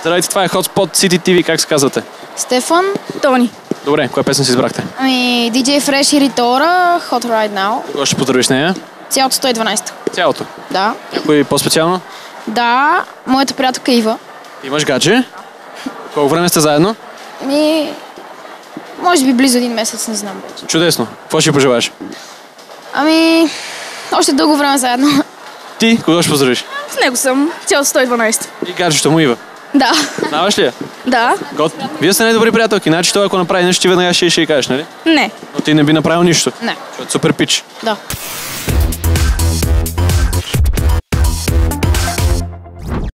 Здравейте, това е Hotspot City TV, как се казвате? Стефан. Тони. Добре, коя песен си избрахте? Ами, DJ Fresh и Ритора, Hot Right Now. Кого ще поздравиш нея? Цялото 112. Цялото. Да. Някой по-специално? Да, моята приятелка Ива. Имаш гадже? Колко време сте заедно? Ми, може би близо един месец, не знам вече. Чудесно. Какво ще пожелаеш? Ами, още дълго време заедно. Ти, кого ще поздравиш? С него съм. Цялото 112. И гаджето му Ива. Да. Знаваш ли? Да. Гот. Вие сте най-добри приятелки, значи той ако направи нещо, ти веднага ще, ще й кажеш, нали? Не. Но ти не би направил нищо. Не. Защото супер пич. Да.